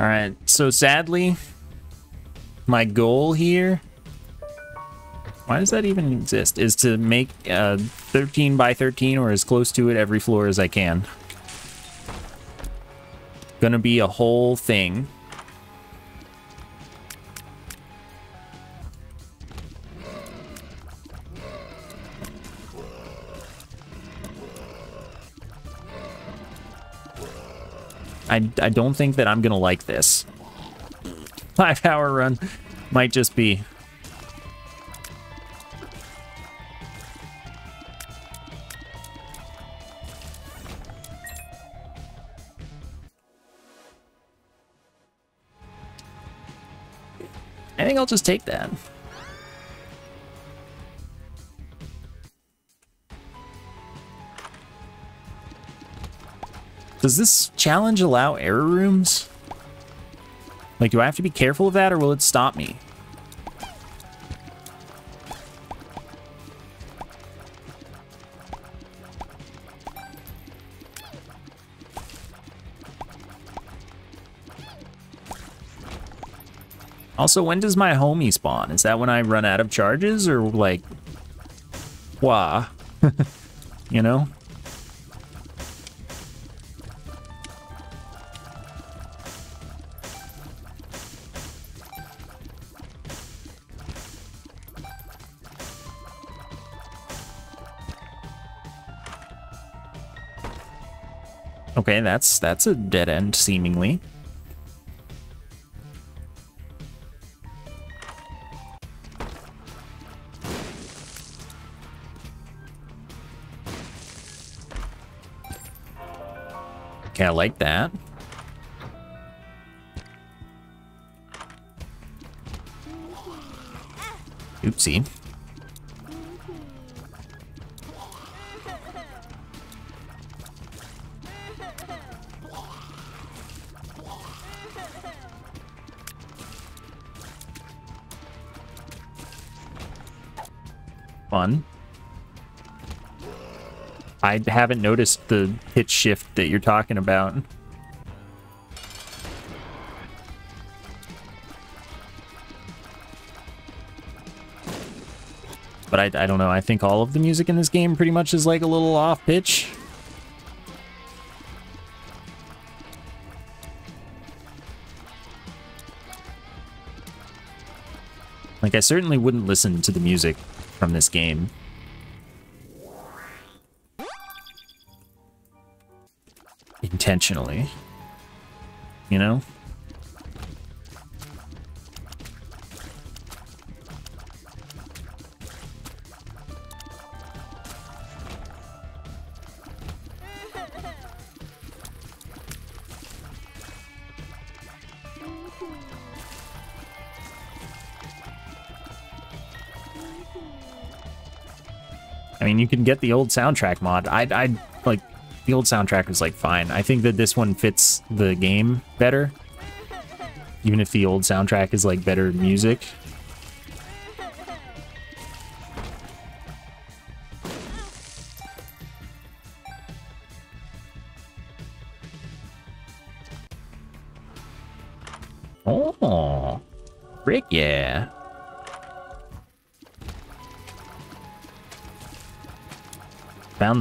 Alright, so sadly, my goal here, why does that even exist, is to make uh, 13 by 13 or as close to it every floor as I can. Gonna be a whole thing. I, I don't think that I'm gonna like this. Five hour run might just be. I think I'll just take that. Does this challenge allow error rooms? Like, do I have to be careful of that, or will it stop me? Also, when does my homie spawn? Is that when I run out of charges, or like... Wah? you know? That's that's a dead end, seemingly. Okay, I like that. Oopsie. Fun. I haven't noticed the pitch shift that you're talking about. But I, I don't know, I think all of the music in this game pretty much is like a little off pitch. Like, I certainly wouldn't listen to the music from this game. Intentionally. You know? Can get the old soundtrack mod. I, I like the old soundtrack was like fine. I think that this one fits the game better, even if the old soundtrack is like better music.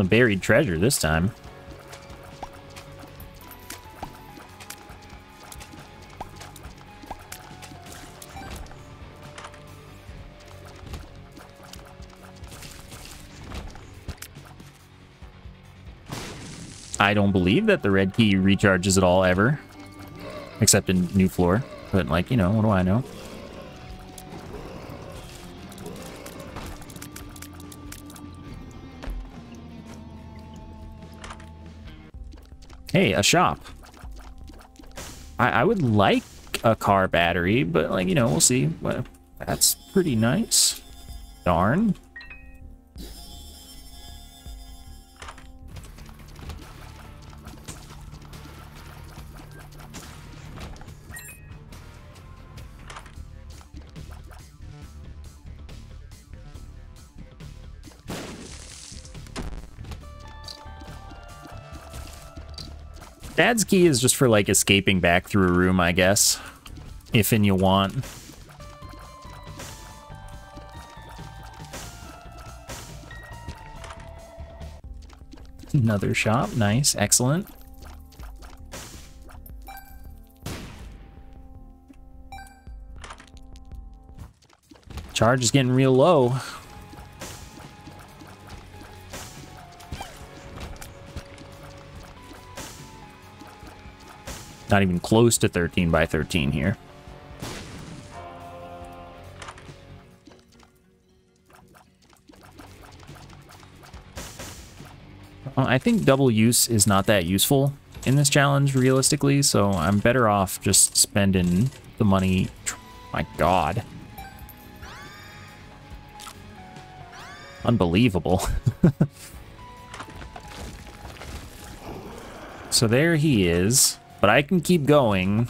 Buried treasure this time. I don't believe that the red key recharges at all ever. Except in new floor. But like, you know, what do I know? Hey, a shop. I, I would like a car battery, but like, you know, we'll see. Well, that's pretty nice. Darn. Dad's key is just for like escaping back through a room, I guess. If and you want. Another shop, nice, excellent. Charge is getting real low. Not even close to 13 by 13 here. I think double use is not that useful in this challenge, realistically, so I'm better off just spending the money. My god. Unbelievable. so there he is. But I can keep going.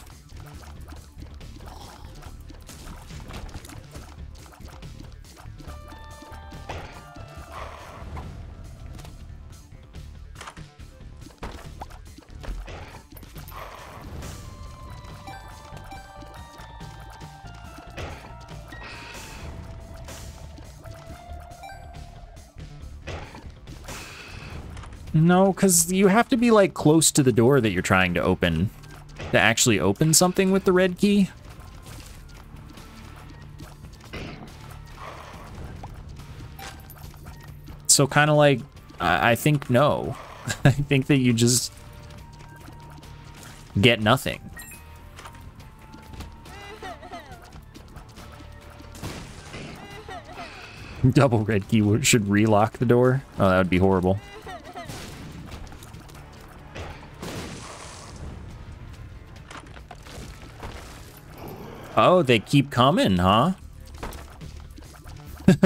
No, because you have to be, like, close to the door that you're trying to open to actually open something with the red key. So kind of like, I, I think no. I think that you just get nothing. Double red key should relock the door. Oh, that would be horrible. Oh, they keep coming, huh? this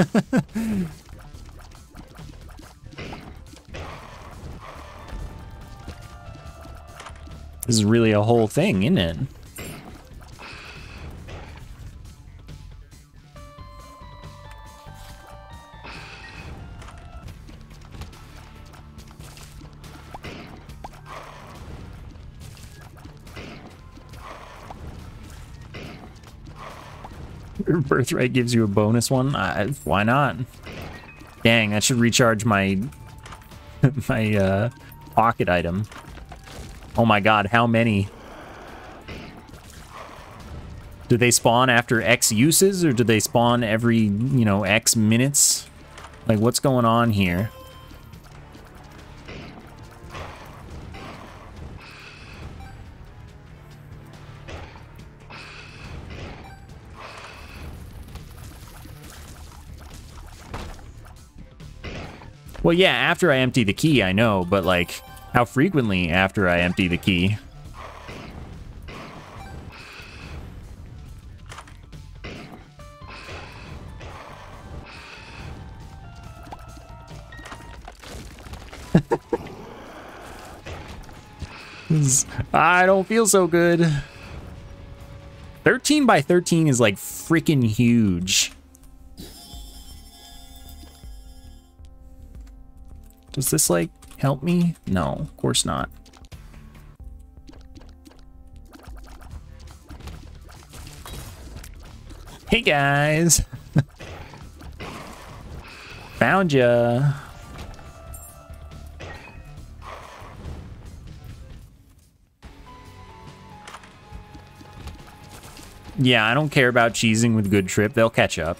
is really a whole thing, isn't it? Birthright gives you a bonus one. Uh, why not? Dang, that should recharge my my uh, pocket item. Oh my god, how many? Do they spawn after X uses, or do they spawn every, you know, X minutes? Like, what's going on here? Well, yeah, after I empty the key, I know, but like, how frequently after I empty the key? I don't feel so good. 13 by 13 is like freaking huge. Does this, like, help me? No, of course not. Hey, guys! Found ya! Yeah, I don't care about cheesing with Good Trip. They'll catch up.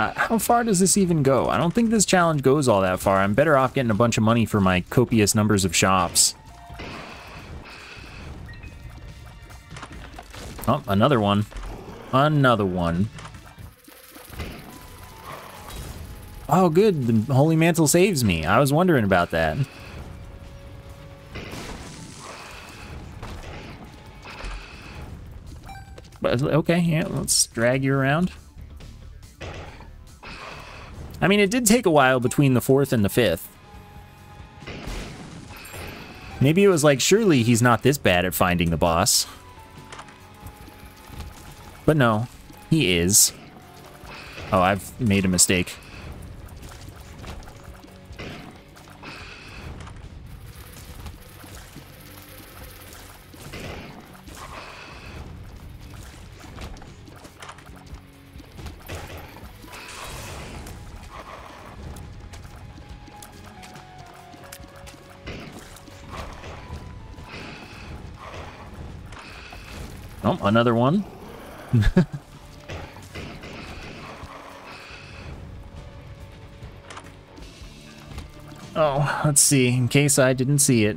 Uh, how far does this even go? I don't think this challenge goes all that far. I'm better off getting a bunch of money for my copious numbers of shops. Oh, another one. Another one. Oh, good. The Holy Mantle saves me. I was wondering about that. But, okay, yeah, let's drag you around. I mean, it did take a while between the fourth and the fifth. Maybe it was like, surely he's not this bad at finding the boss. But no, he is. Oh, I've made a mistake. Another one. oh, let's see, in case I didn't see it.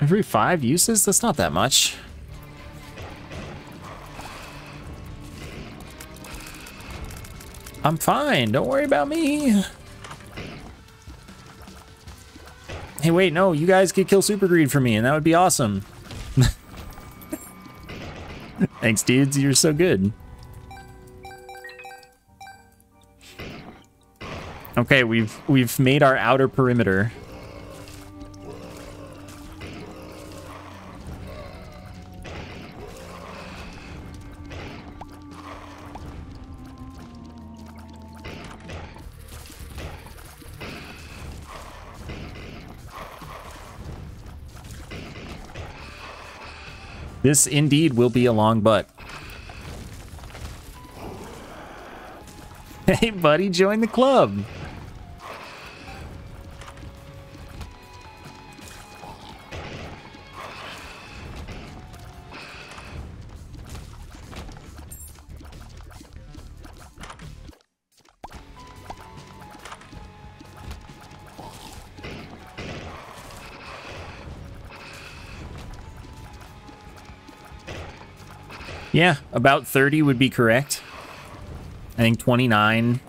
Every five uses? That's not that much. I'm fine. Don't worry about me. Hey, wait, no. You guys could kill Super Greed for me, and that would be awesome. Thanks, dudes. You're so good. Okay, we've we've made our outer perimeter. This indeed will be a long butt. Hey, buddy, join the club. Yeah, about 30 would be correct. I think 29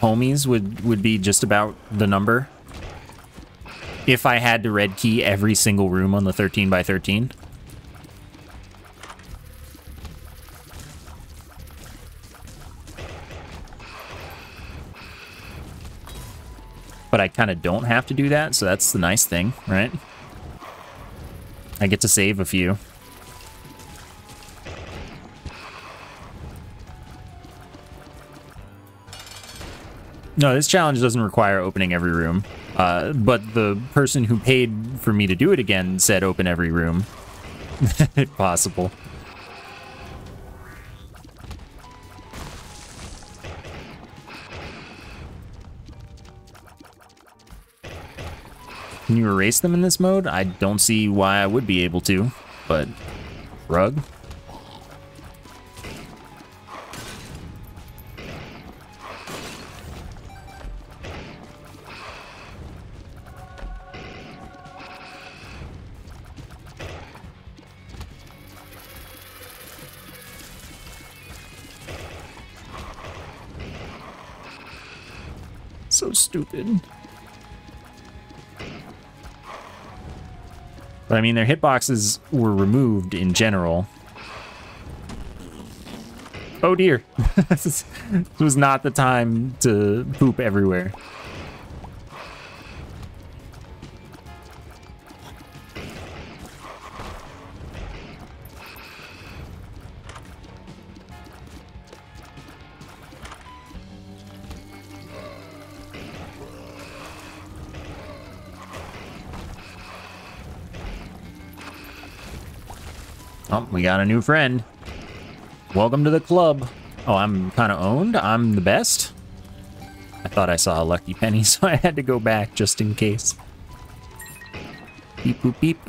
homies would, would be just about the number. If I had to red key every single room on the 13 by 13. But I kind of don't have to do that, so that's the nice thing, right? I get to save a few. No, this challenge doesn't require opening every room. Uh, but the person who paid for me to do it again said open every room. possible. Can you erase them in this mode? I don't see why I would be able to, but... Rug? Stupid. But I mean, their hitboxes were removed in general. Oh dear. this was not the time to poop everywhere. Got a new friend. Welcome to the club. Oh, I'm kind of owned? I'm the best? I thought I saw a lucky penny, so I had to go back just in case. Beep, boop, beep.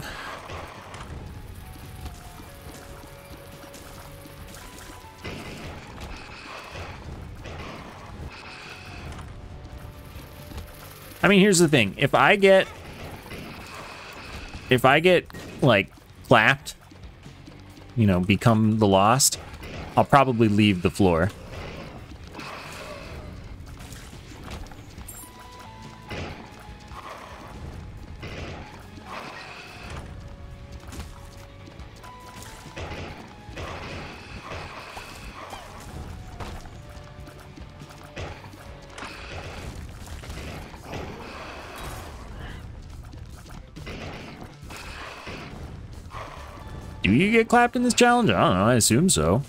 I mean, here's the thing. If I get... If I get, like, clapped you know, become the lost, I'll probably leave the floor. Clapped in this challenge? I don't know. I assume so.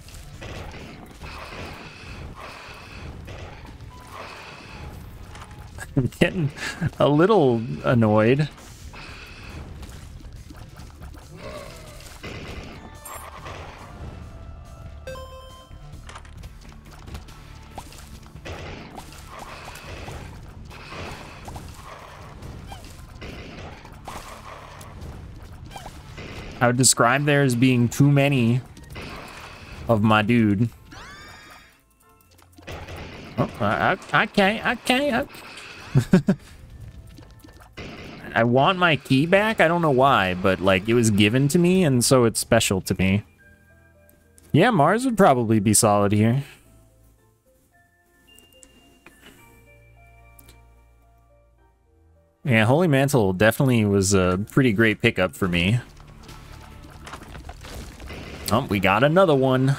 I'm getting a little annoyed. I would describe there as being too many of my dude. Oh, I, I can't, I can't. I want my key back. I don't know why, but like it was given to me and so it's special to me. Yeah, Mars would probably be solid here. Yeah, Holy Mantle definitely was a pretty great pickup for me. Oh, we got another one.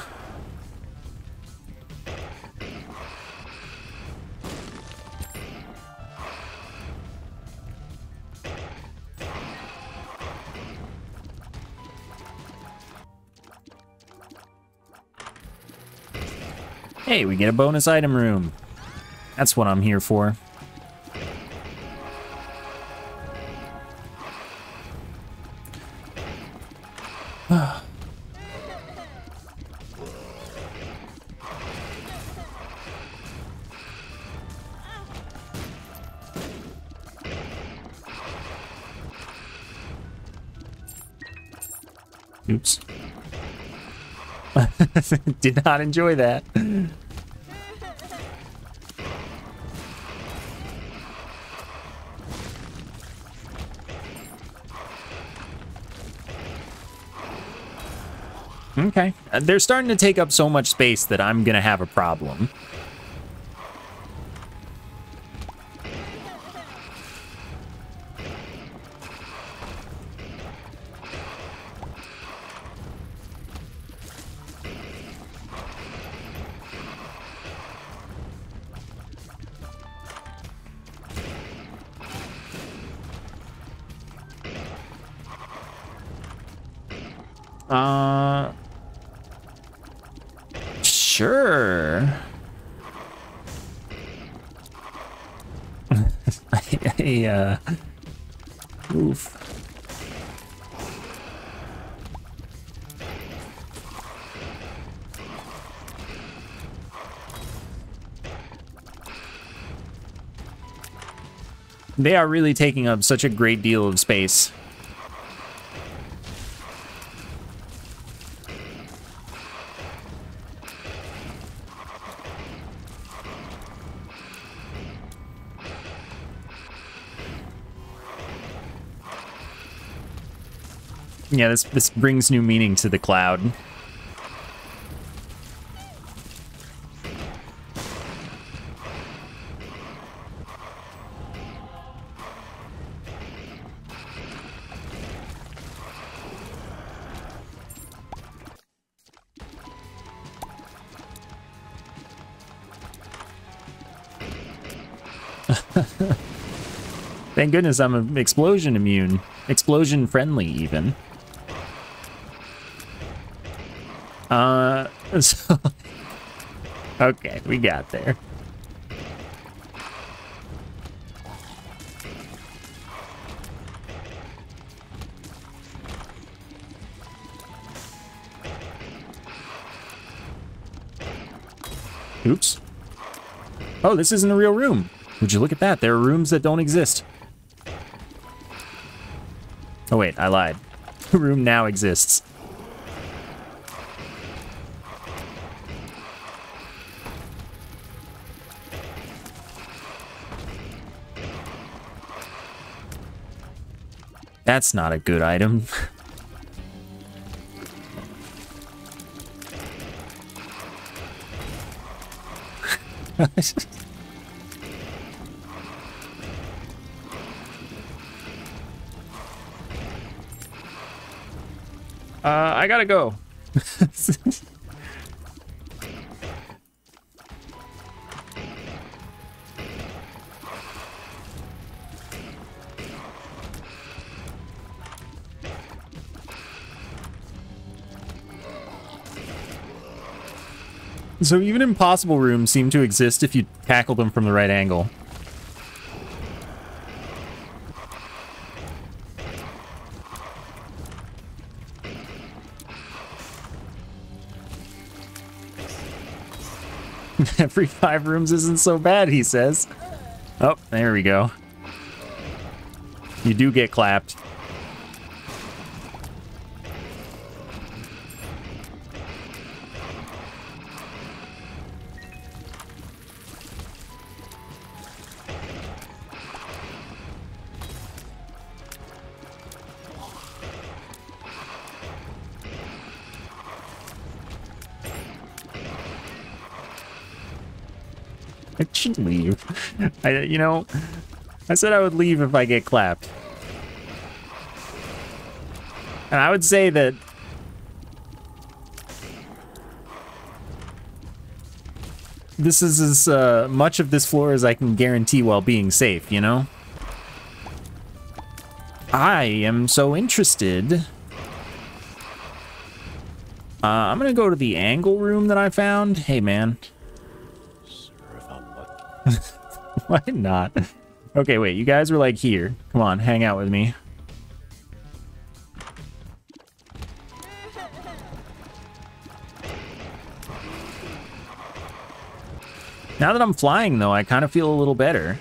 Hey, we get a bonus item room. That's what I'm here for. Did not enjoy that. Okay. Uh, they're starting to take up so much space that I'm going to have a problem. Uh... They are really taking up such a great deal of space. Yeah, this this brings new meaning to the cloud. Thank goodness I'm explosion immune. Explosion friendly, even. Uh, so, okay, we got there. Oops. Oh, this isn't a real room. Would you look at that? There are rooms that don't exist. Oh wait, I lied. The room now exists. That's not a good item. uh, I gotta go. So even impossible rooms seem to exist if you tackle them from the right angle. Every five rooms isn't so bad, he says. Oh, there we go. You do get clapped. Should leave. I, you know, I said I would leave if I get clapped. And I would say that this is as uh, much of this floor as I can guarantee while being safe, you know? I am so interested. Uh, I'm gonna go to the angel room that I found. Hey, man. Why not? Okay, wait, you guys were like here. Come on, hang out with me. Now that I'm flying, though, I kind of feel a little better.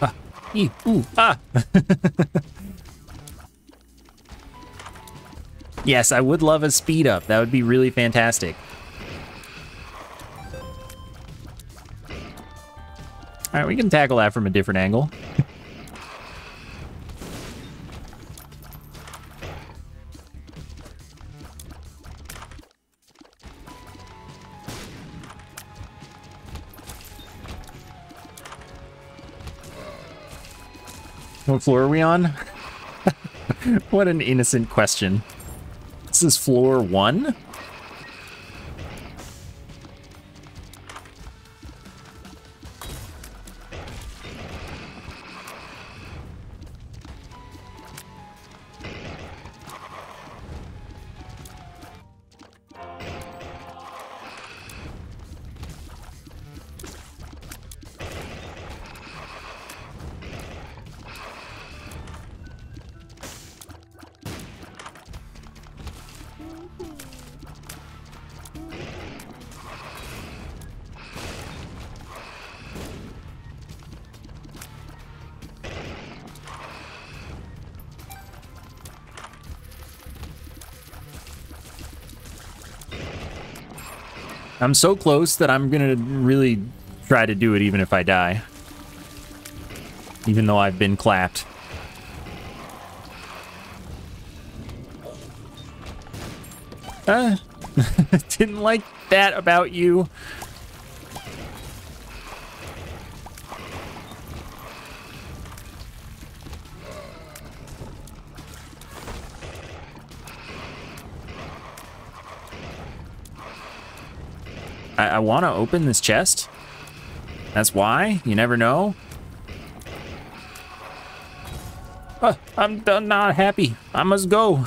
Ah, ee, ooh, ah! yes, I would love a speed up. That would be really fantastic. All right, we can tackle that from a different angle. What floor are we on? what an innocent question. This is floor one? I'm so close that I'm gonna really try to do it even if I die. Even though I've been clapped. Uh, didn't like that about you. Want to open this chest. That's why. You never know. Uh, I'm not happy. I must go.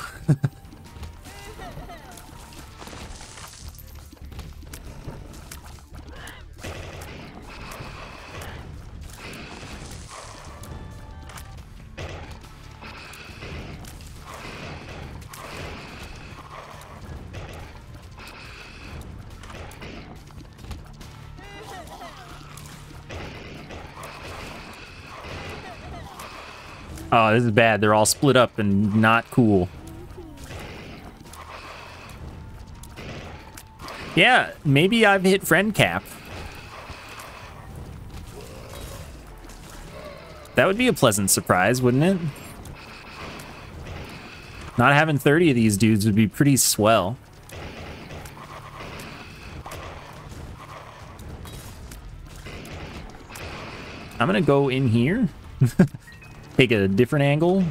This is bad. They're all split up and not cool. Yeah, maybe I've hit friend cap. That would be a pleasant surprise, wouldn't it? Not having 30 of these dudes would be pretty swell. I'm gonna go in here. Take a different angle.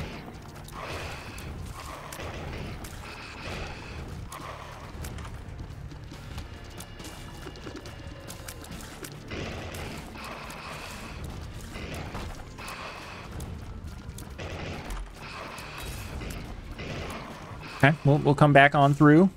Okay, we'll, we'll come back on through.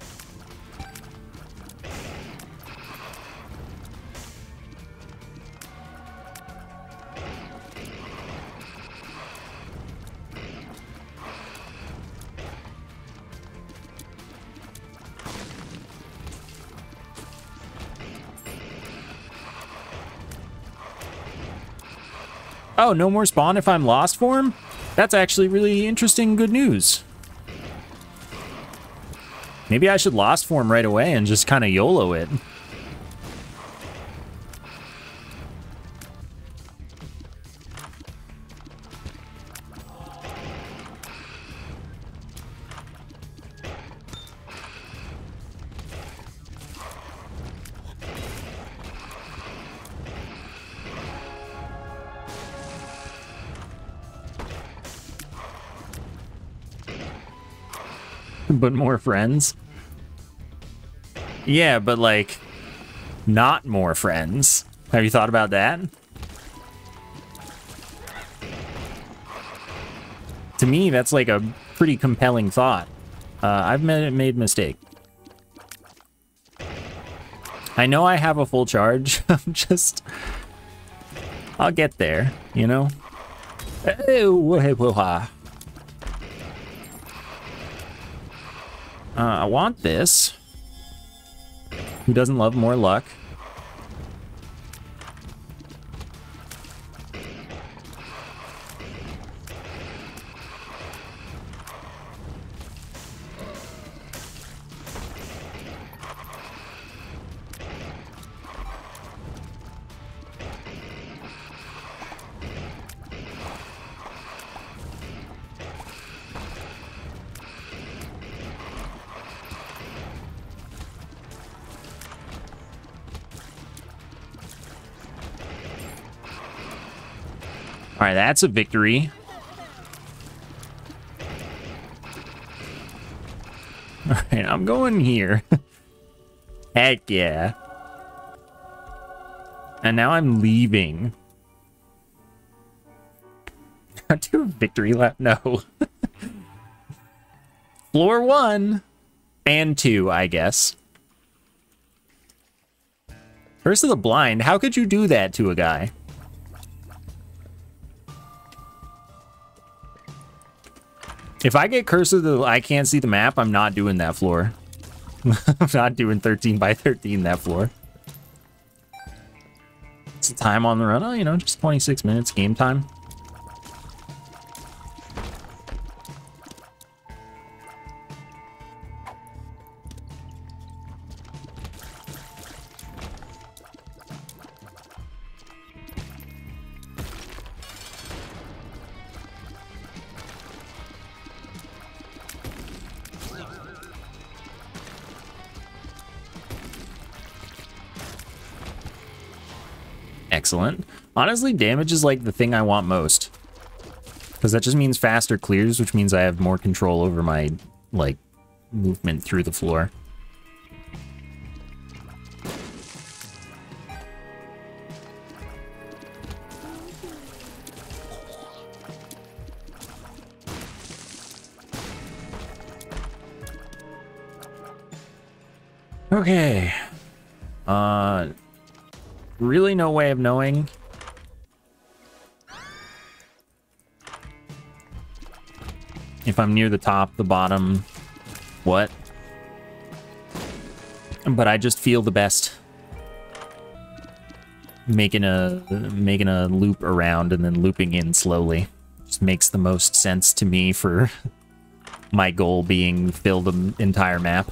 No more spawn if I'm lost form? That's actually really interesting good news. Maybe I should lost form right away and just kind of YOLO it. More friends. Yeah, but like, not more friends. Have you thought about that? To me, that's like a pretty compelling thought. Uh, I've made, made mistake. I know I have a full charge. I'm just... I'll get there, you know? Uh, I want this. Who doesn't love more luck? All right, that's a victory. All right, I'm going here. Heck yeah. And now I'm leaving. Do a victory lap? No. Floor one and two, I guess. Curse of the Blind. How could you do that to a guy? If I get Curse of the I can't see the map, I'm not doing that floor. I'm not doing 13 by 13 that floor. It's the time on the run. Oh, you know, just 26 minutes game time. Excellent. Honestly, damage is like the thing I want most. Because that just means faster clears, which means I have more control over my, like, movement through the floor. Okay. Uh, really no way of knowing. If I'm near the top, the bottom, what? But I just feel the best making a making a loop around and then looping in slowly. Just makes the most sense to me for my goal being fill the entire map.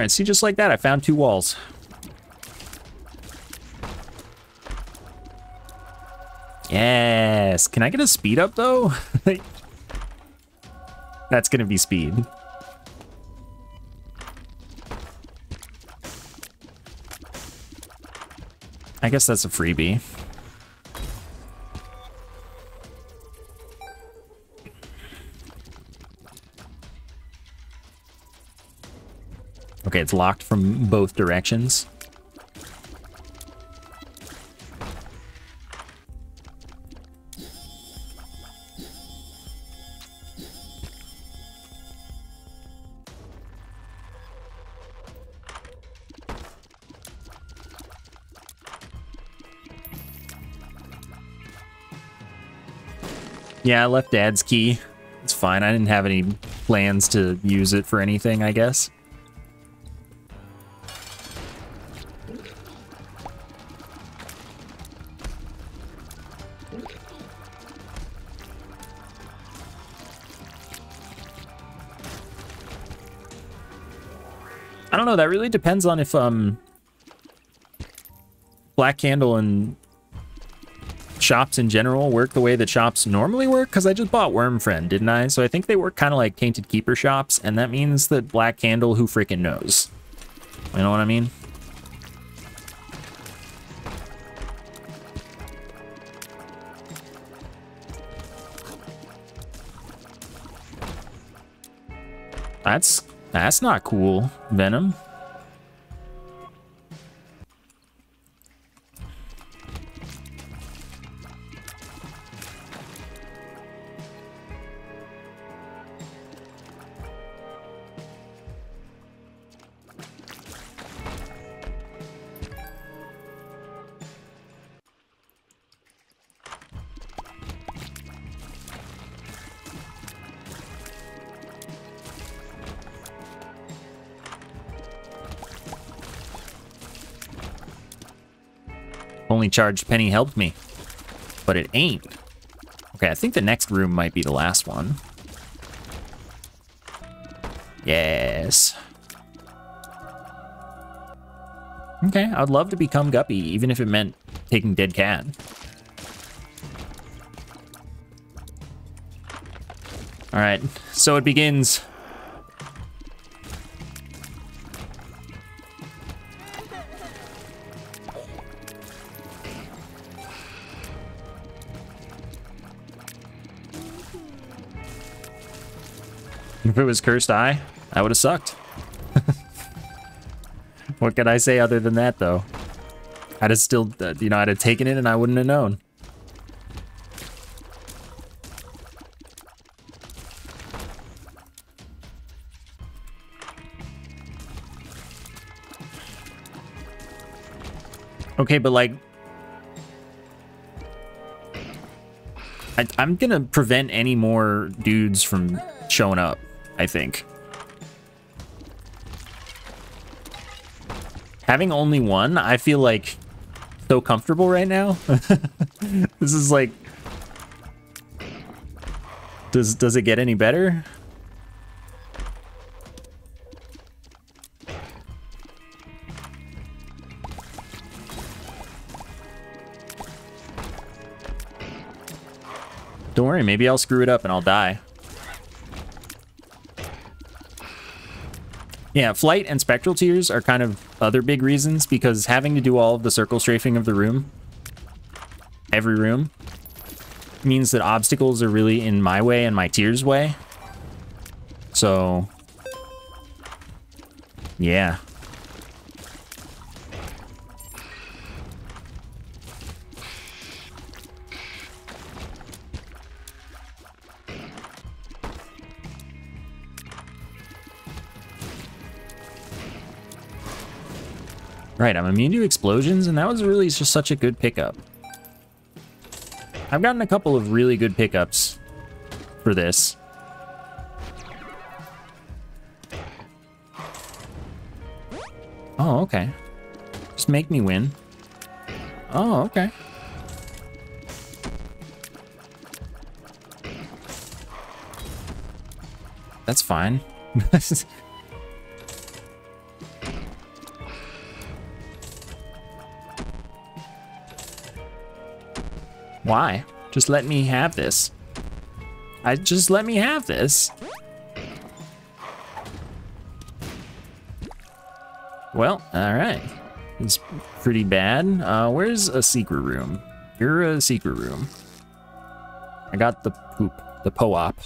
All right, see, just like that, I found two walls. Yes. Can I get a speed up, though? That's to be speed. I guess that's a freebie. Okay, it's locked from both directions. Yeah, I left Dad's key. It's fine. I didn't have any plans to use it for anything, I guess. Really depends on if um Black Candle and shops in general work the way that shops normally work? Because I just bought Worm Friend, didn't I? So I think they work kind of like Tainted Keeper shops, and that means that Black Candle, who freaking knows? You know what I mean? That's that's not cool, Venom. Only charged penny helped me. But it ain't. Okay, I think the next room might be the last one. Yes. Okay, I'd love to become Guppy, even if it meant taking dead cat. Alright, so it begins. If it was Cursed Eye, I would have sucked. what could I say other than that, though? I'd have still, uh, you know, I'd have taken it and I wouldn't have known. Okay, but like... I, I'm gonna prevent any more dudes from showing up. I think. Having only one, I feel like so comfortable right now. this is like... Does, does it get any better? Don't worry, maybe I'll screw it up and I'll die. Yeah, flight and spectral tears are kind of other big reasons because having to do all of the circle strafing of the room, every room, means that obstacles are really in my way and my tears way. So, yeah. Right, I'm immune to explosions, and that was really just such a good pickup. I've gotten a couple of really good pickups for this. Oh, okay. Just make me win. Oh, okay. That's fine. Why? Just let me have this. I just let me have this. Well, all right. It's pretty bad. Uh, where's a secret room? You're a secret room. I got the poop, the po-op.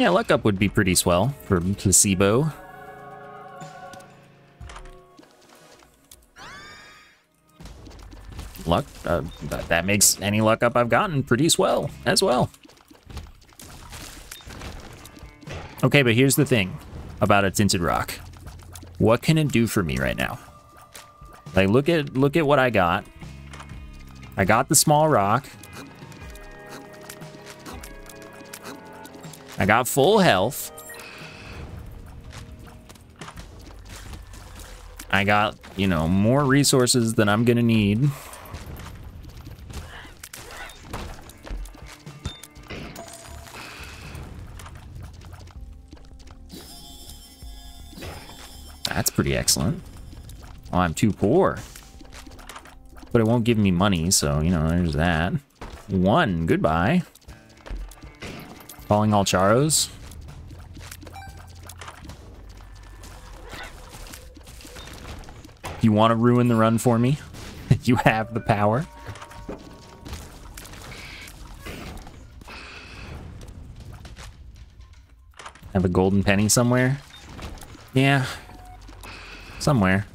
Yeah, luck up would be pretty swell for placebo. Luck, uh, that makes any luck up I've gotten pretty swell as well. Okay, but here's the thing about a tinted rock. What can it do for me right now? Like look at look at what I got. I got the small rock. I got full health. I got, you know, more resources than I'm gonna need. That's pretty excellent. Oh, I'm too poor. But it won't give me money, so, you know, there's that. One, goodbye. Calling all Charos. You want to ruin the run for me? you have the power. Have a golden penny somewhere? Yeah. Somewhere.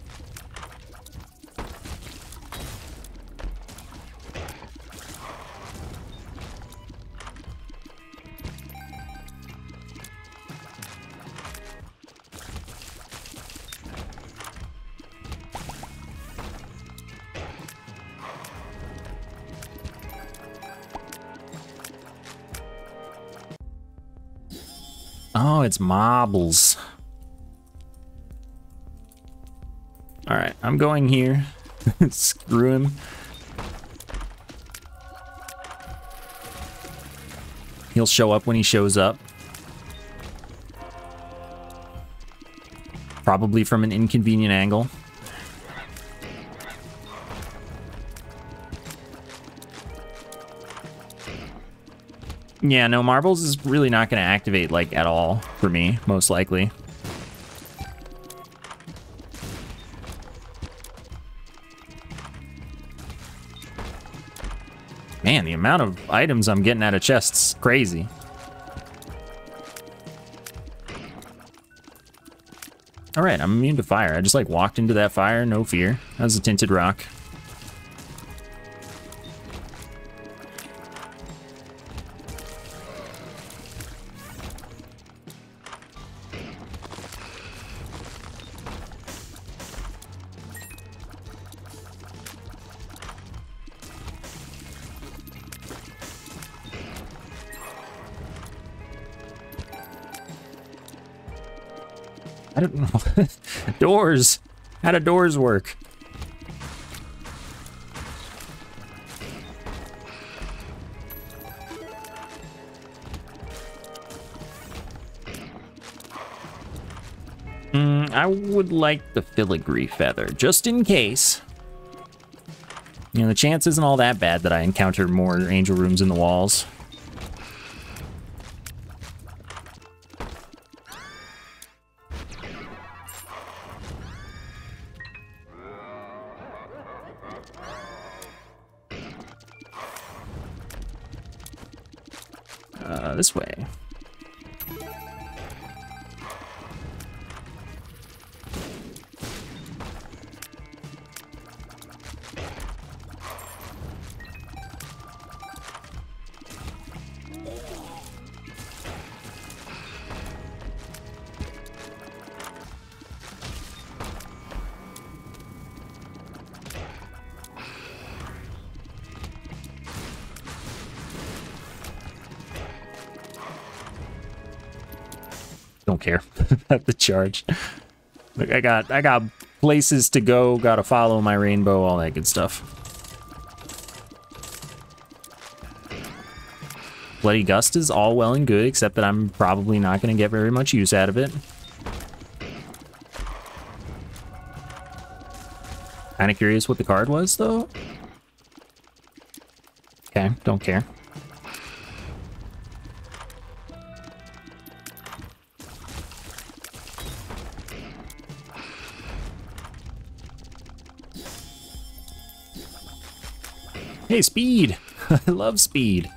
Marbles. Alright, I'm going here. Screw him. He'll show up when he shows up. Probably from an inconvenient angle. Yeah, no, Marbles is really not going to activate, like, at all for me, most likely. Man, the amount of items I'm getting out of chests crazy. Alright, I'm immune to fire. I just, like, walked into that fire, no fear. That was a tinted rock. Doors. How do doors work? Mm, I would like the filigree feather, just in case. You know, the chance isn't all that bad that I encounter more angel rooms in the walls. This way. The charge. Look, I got I got places to go, gotta follow my rainbow, all that good stuff. Bloody Gust is all well and good, except that I'm probably not gonna get very much use out of it. Kinda curious what the card was, though. Okay, don't care. Hey, speed! I love speed.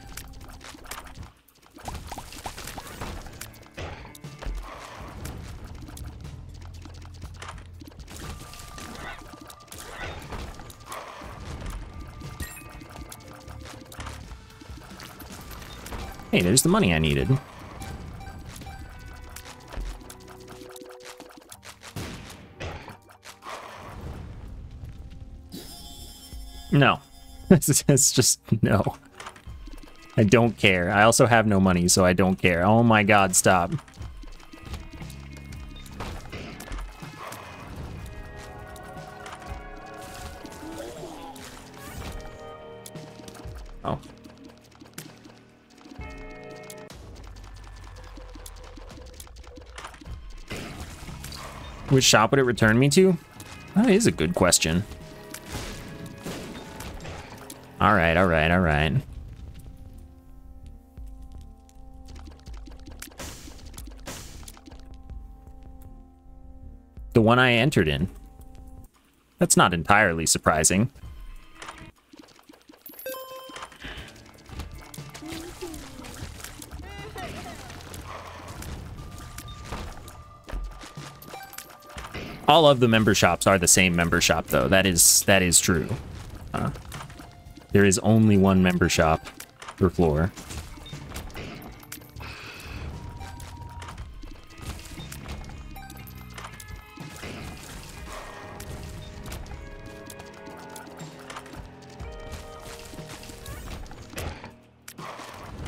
Hey, there's the money I needed. No. it's just no. I don't care. I also have no money, so I don't care. Oh my god, stop. Oh. Which shop would it return me to? That is a good question. All right, all right, all right. The one I entered in. That's not entirely surprising. All of the member shops are the same member shop, though. That is that is true. Uh, there is only one member shop per floor.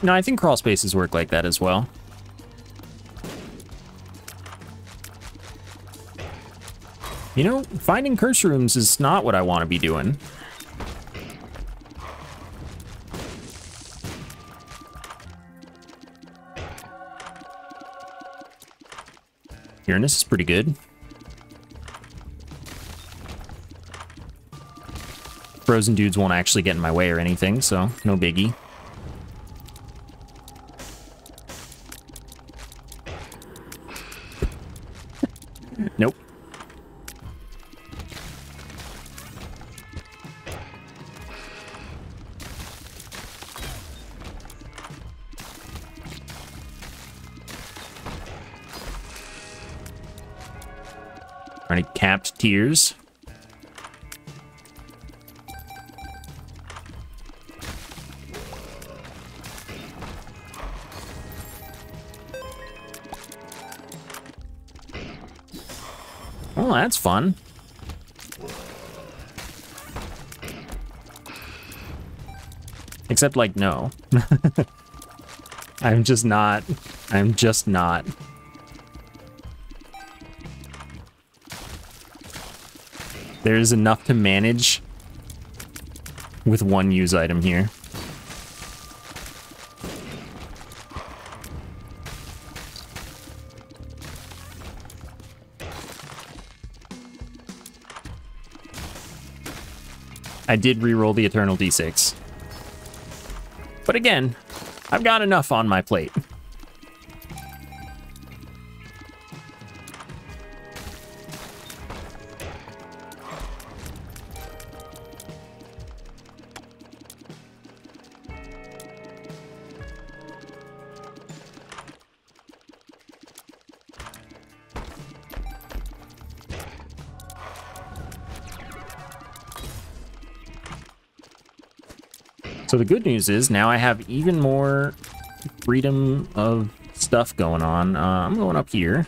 No, I think crawl spaces work like that as well. You know, finding curse rooms is not what I want to be doing. Uranus is pretty good. Frozen dudes won't actually get in my way or anything, so no biggie. Oh, that's fun. Except, like, no. I'm just not. I'm just not. There's enough to manage with one use item here. I did re-roll the Eternal D6. But again, I've got enough on my plate. Good news is now I have even more freedom of stuff going on. Uh, I'm going up here.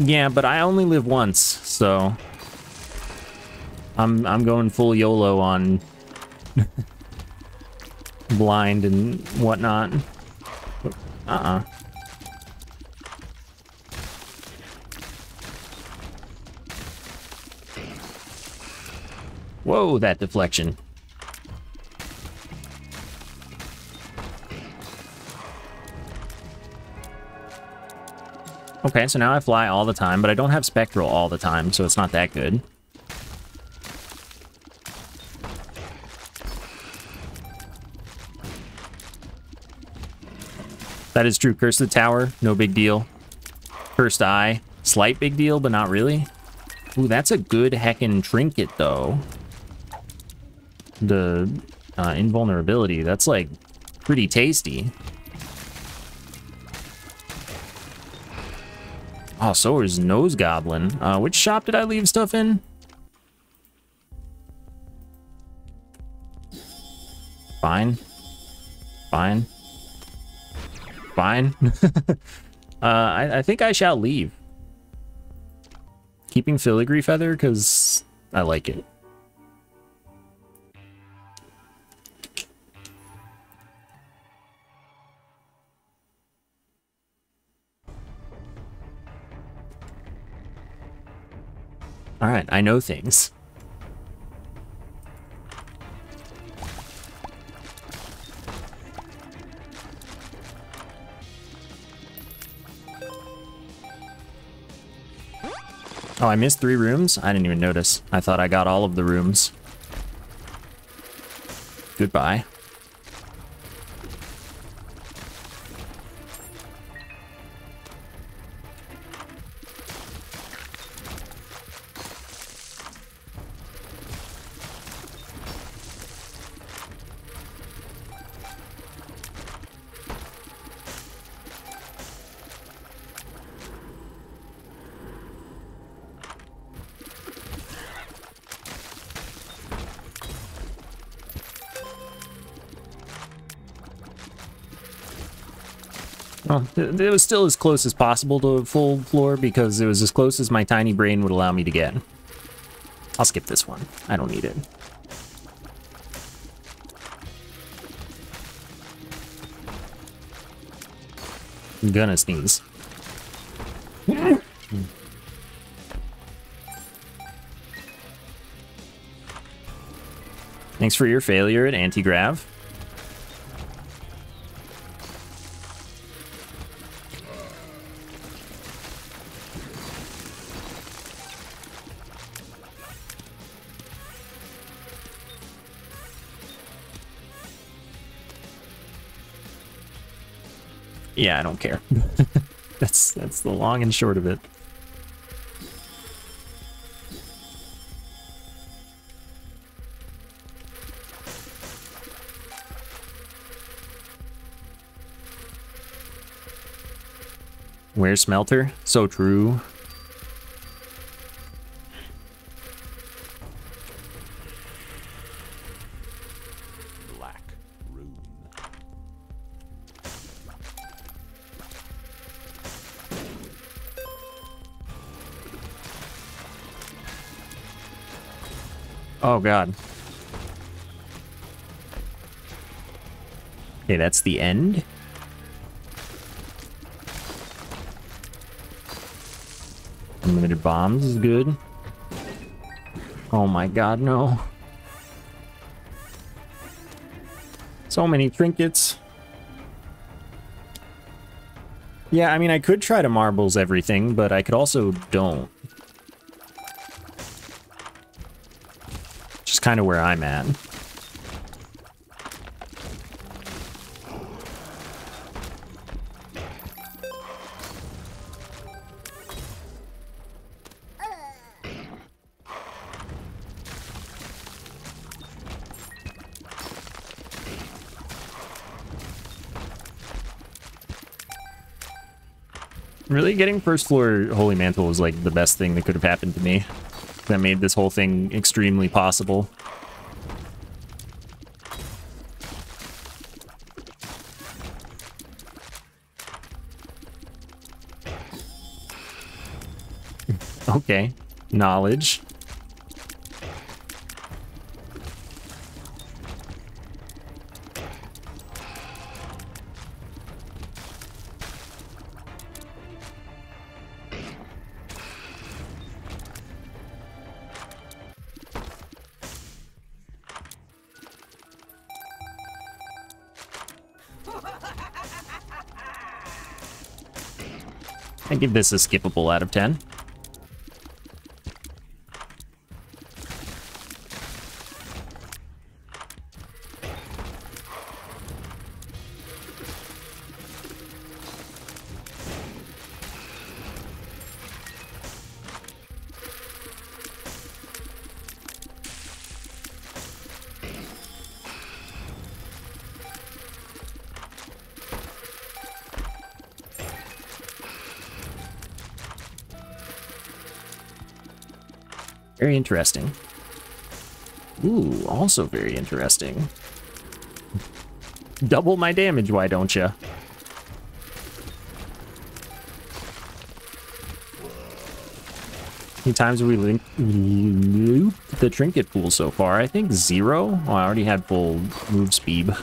Yeah, but I only live once, so I'm I'm going full YOLO on blind and whatnot. Uh-uh. Whoa, that deflection. Okay, so now I fly all the time, but I don't have Spectral all the time, so it's not that good. That is true. Curse the Tower, no big deal. Cursed Eye, slight big deal, but not really. Ooh, that's a good heckin' trinket, though. the uh, invulnerability. That's like pretty tasty. Oh, so is Nose Goblin. Uh, which shop did I leave stuff in? Fine. Fine. Fine. uh, I, I think I shall leave. Keeping filigree feather because I like it. All right, I know things. Oh, I missed three rooms? I didn't even notice. I thought I got all of the rooms. Goodbye. It was still as close as possible to a full floor because it was as close as my tiny brain would allow me to get. I'll skip this one. I don't need it. I'm gonna sneeze. Thanks for your failure at anti-grav. Yeah, I don't care. that's that's the long and short of it. Where's Smelter? So true. Oh god. Okay, that's the end. Unlimited bombs is good. Oh my god, no. So many trinkets. Yeah, I mean, I could try to marbles everything, but I could also don't. Kind of where I'm at. Really, getting first floor Holy Mantle was like the best thing that could have happened to me that made this whole thing extremely possible. Okay, knowledge. I give this a skippable out of 10. Very interesting. Ooh, also very interesting. Double my damage, why don't you? many times have we looped the trinket pool so far? I think zero. I already had full move speed.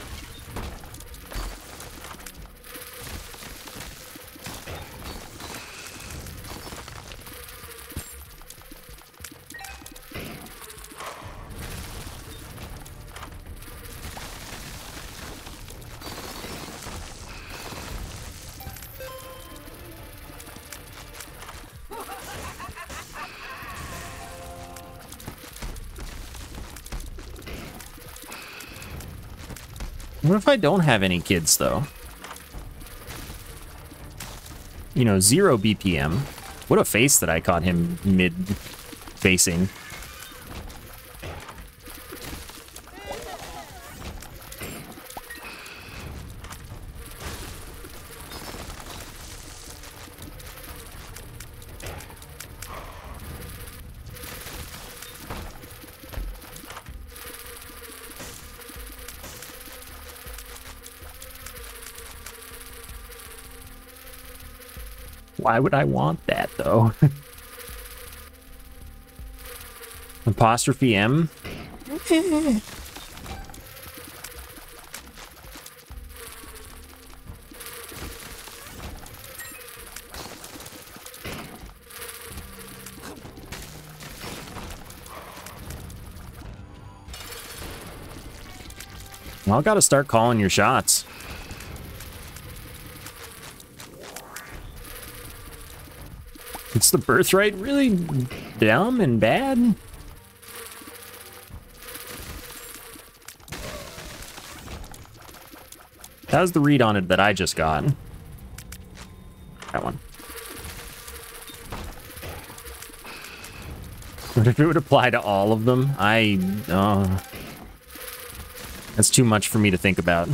What if I don't have any kids, though? You know, zero BPM. What a face that I caught him mid-facing. Why would I want that, though? Apostrophe M? Well, I gotta start calling your shots. The birthright really dumb and bad? How's the read on it that I just got? That one. What if it would apply to all of them? I, uh, that's too much for me to think about.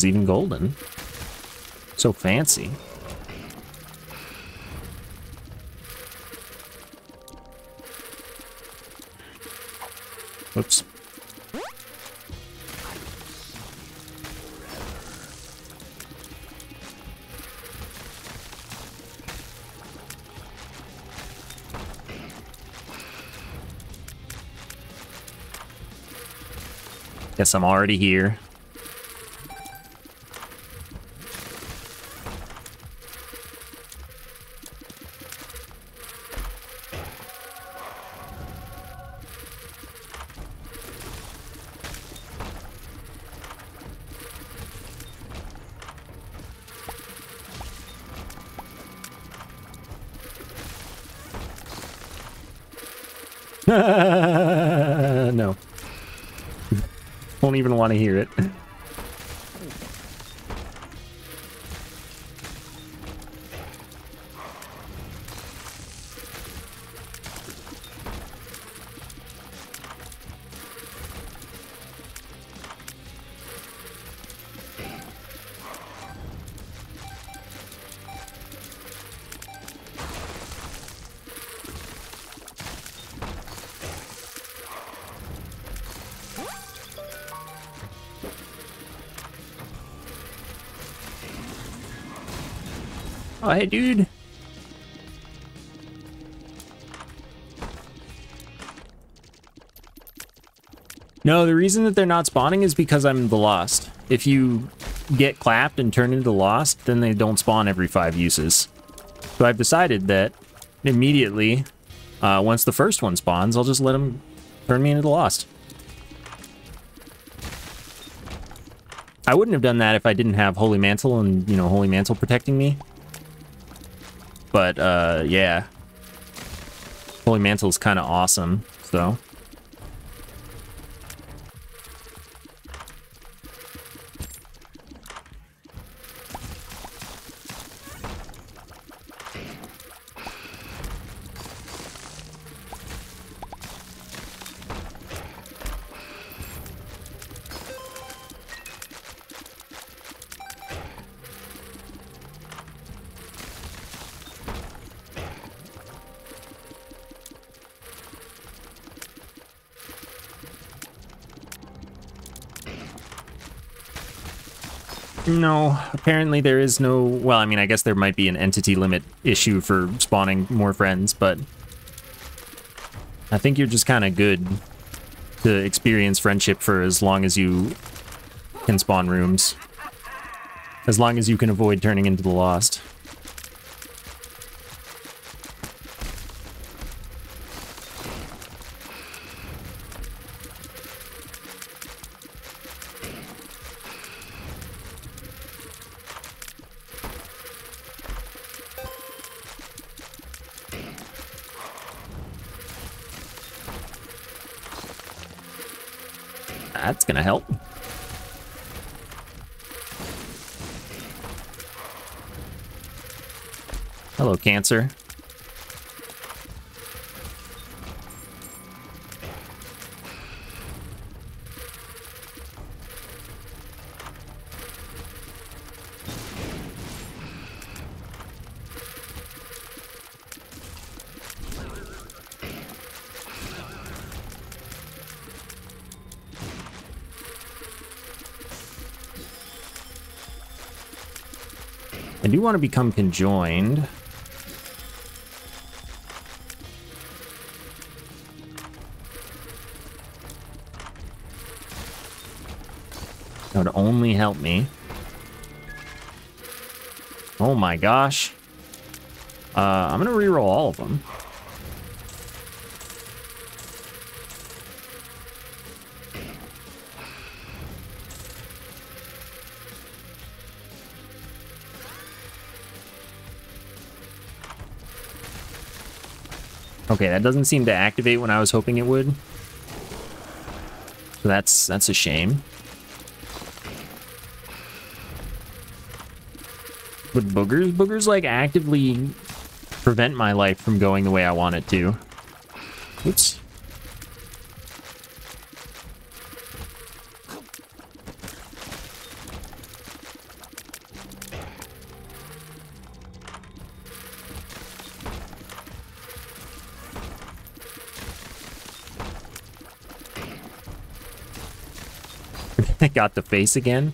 Was even golden. So fancy. Oops. Guess I'm already here. Want to hear it. Oh, hey, dude. No, the reason that they're not spawning is because I'm the Lost. If you get clapped and turn into Lost, then they don't spawn every five uses. So I've decided that immediately, uh, once the first one spawns, I'll just let them turn me into the Lost. I wouldn't have done that if I didn't have Holy Mantle and, you know, Holy Mantle protecting me. But, uh, yeah. Holy mantle is kind of awesome, so... Apparently there is no... Well, I mean, I guess there might be an entity limit issue for spawning more friends, but... I think you're just kind of good to experience friendship for as long as you can spawn rooms. As long as you can avoid turning into the Lost. Cancer. I do want to become conjoined. Help me. Oh my gosh. Uh, I'm gonna reroll all of them. Okay, that doesn't seem to activate when I was hoping it would. That's that's a shame. But boogers, boogers like actively prevent my life from going the way I want it to. Oops. I got the face again.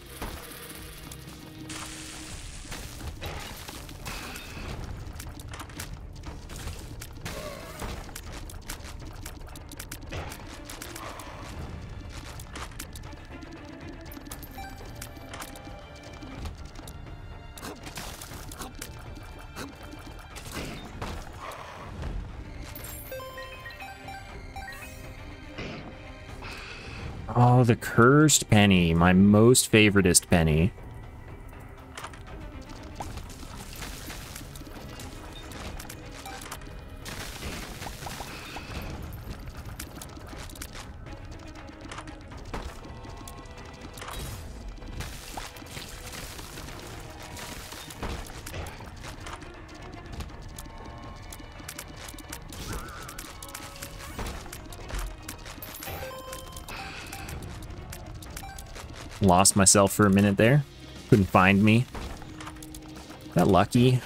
The cursed penny, my most favoritist penny. Lost myself for a minute there. Couldn't find me. That lucky.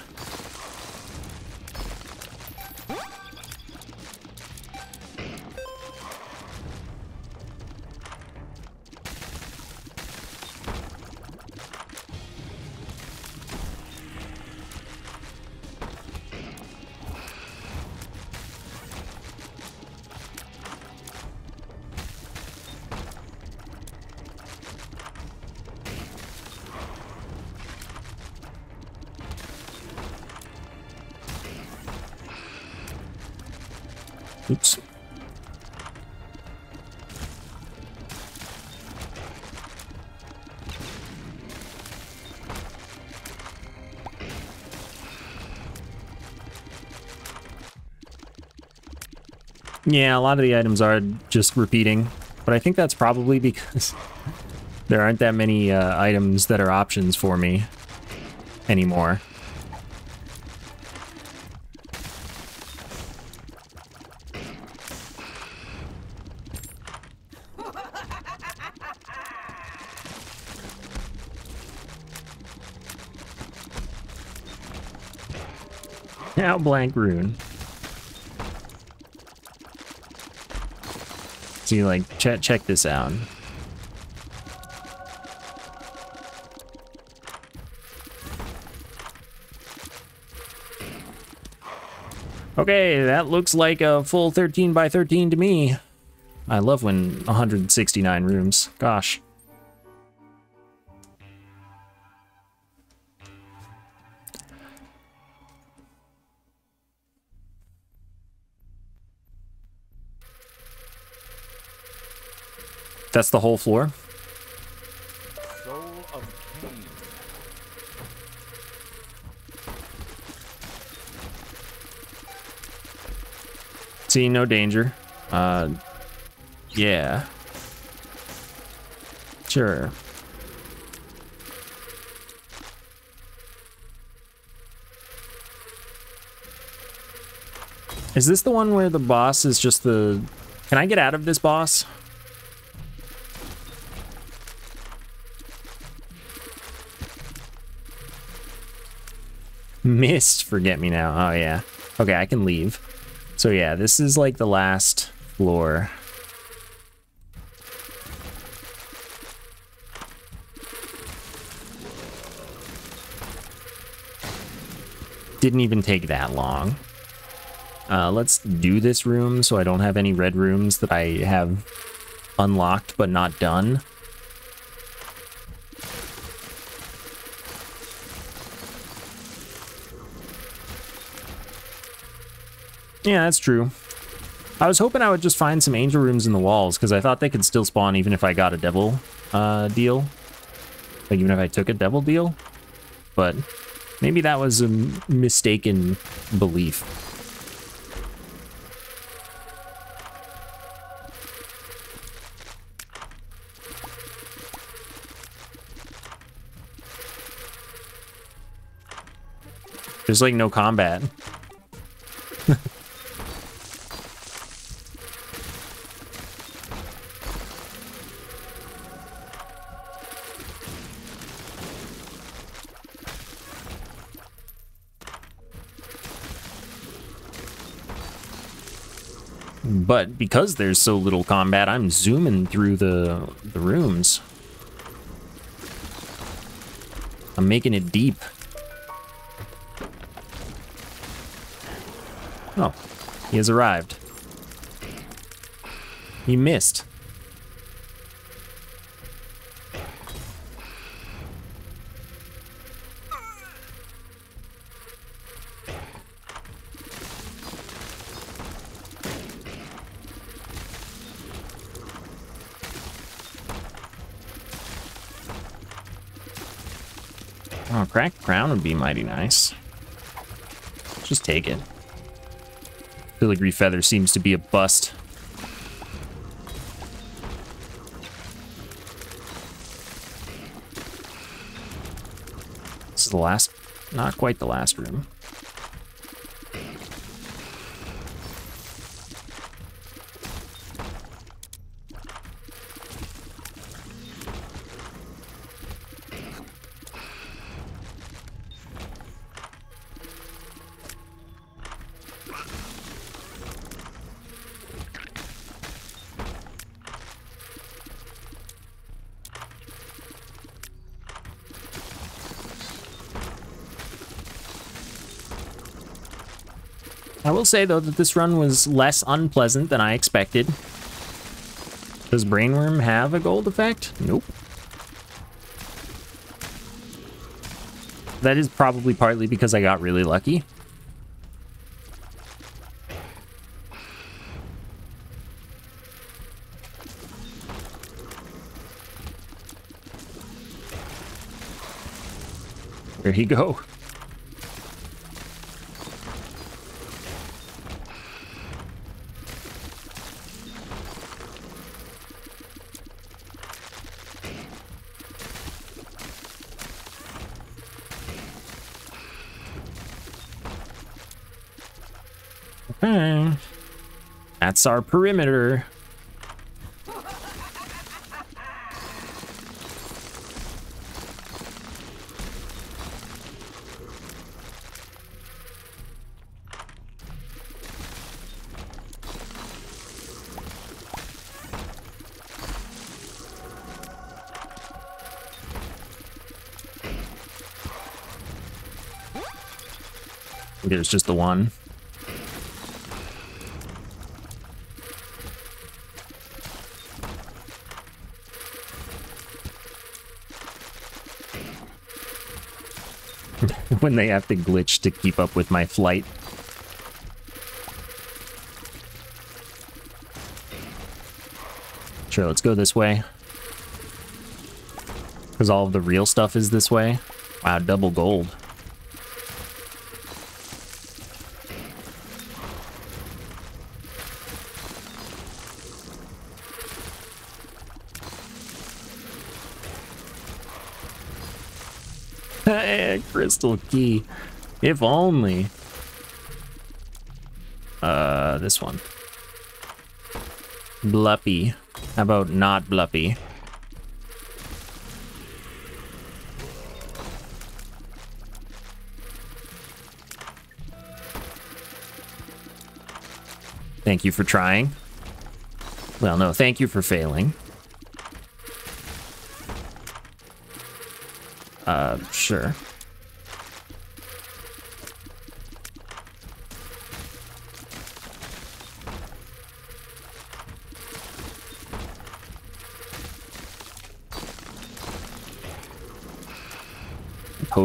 Yeah, a lot of the items are just repeating, but I think that's probably because there aren't that many uh, items that are options for me anymore. Now blank rune. See, like, check check this out. Okay, that looks like a full 13 by 13 to me. I love when 169 rooms. Gosh. That's the whole floor? See, no danger. Uh, yeah. Sure. Is this the one where the boss is just the... Can I get out of this boss? Missed Forget Me Now. Oh, yeah. Okay, I can leave. So, yeah, this is like the last floor. Didn't even take that long. Uh, let's do this room so I don't have any red rooms that I have unlocked but not done. Yeah, that's true. I was hoping I would just find some angel rooms in the walls, because I thought they could still spawn even if I got a devil uh, deal. Like, even if I took a devil deal. But maybe that was a mistaken belief. There's like no combat. But because there's so little combat, I'm zooming through the, the rooms. I'm making it deep. Oh, he has arrived. He missed. Oh, cracked crown would be mighty nice. Just take it. Filigree feather seems to be a bust. This is the last, not quite the last room. Say, though, that this run was less unpleasant than I expected. Does Brainworm have a gold effect? Nope. That is probably partly because I got really lucky. There you go. Okay. That's our perimeter. There's just the one. when they have to glitch to keep up with my flight. Sure, let's go this way. Because all of the real stuff is this way. Wow, double gold. Crystal key. If only. Uh, this one. Bluppy. How about not Bluppy? Thank you for trying. Well, no, thank you for failing. Uh, sure.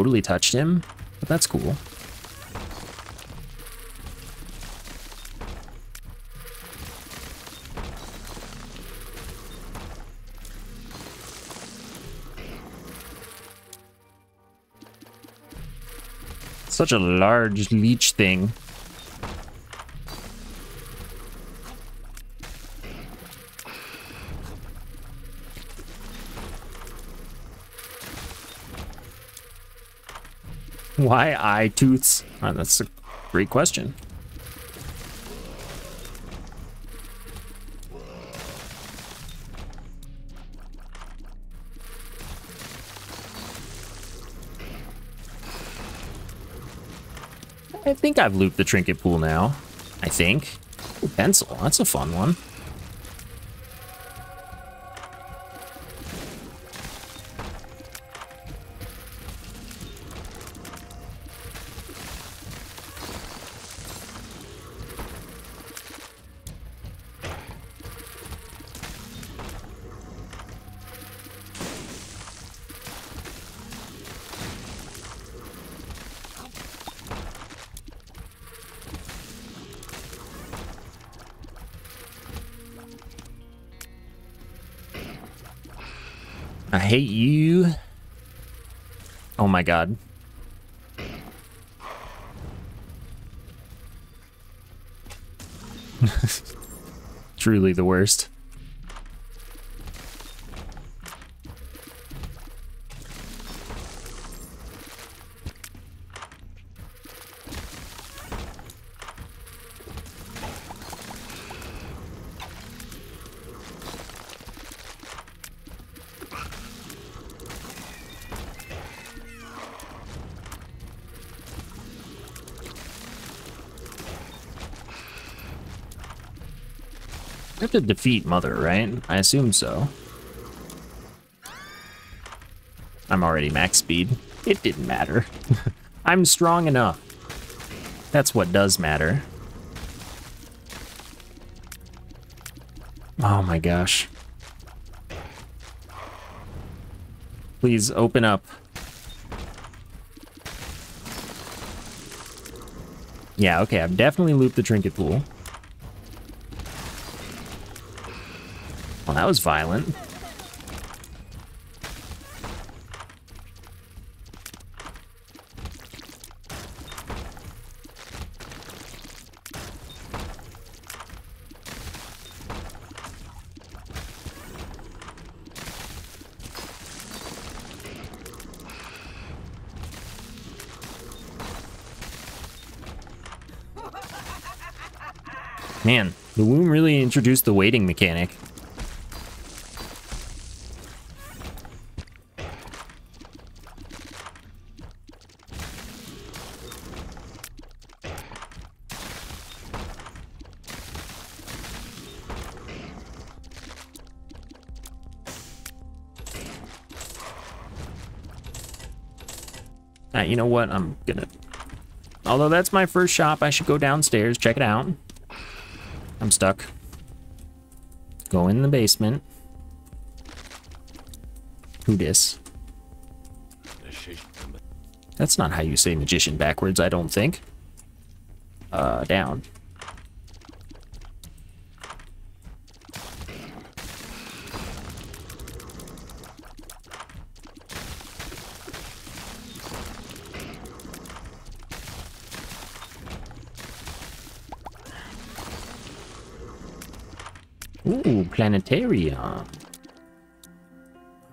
Totally touched him, but that's cool. Such a large leech thing. Why eye tooths? Oh, uh, that's a great question. I think I've looped the trinket pool now. I think. Ooh, pencil, that's a fun one. Hate you. Oh my god. Truly the worst. Have to defeat Mother, right? I assume so. I'm already max speed. It didn't matter. I'm strong enough. That's what does matter. Oh my gosh. Please open up. Yeah, okay, I've definitely looped the trinket pool. that was violent. Man, the womb really introduced the waiting mechanic. Uh, you know what? I'm gonna... Although that's my first shop, I should go downstairs, check it out. I'm stuck. Go in the basement. Who dis? That's not how you say magician backwards, I don't think. Uh, down. Ooh, planetarium.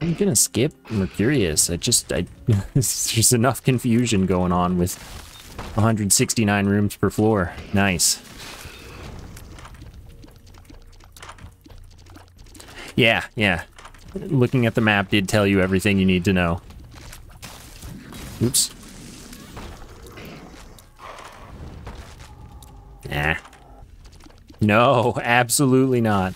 I'm gonna skip Mercurius. I just, I, there's enough confusion going on with 169 rooms per floor. Nice. Yeah, yeah. Looking at the map did tell you everything you need to know. Oops. Nah. No, absolutely not.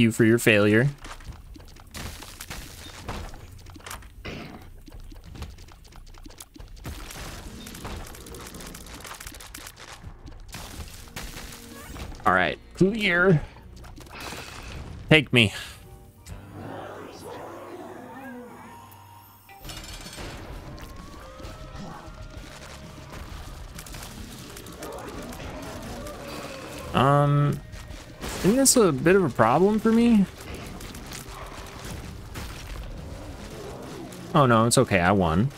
You for your failure. All right, clear. Take me. This a bit of a problem for me? Oh no, it's okay, I won.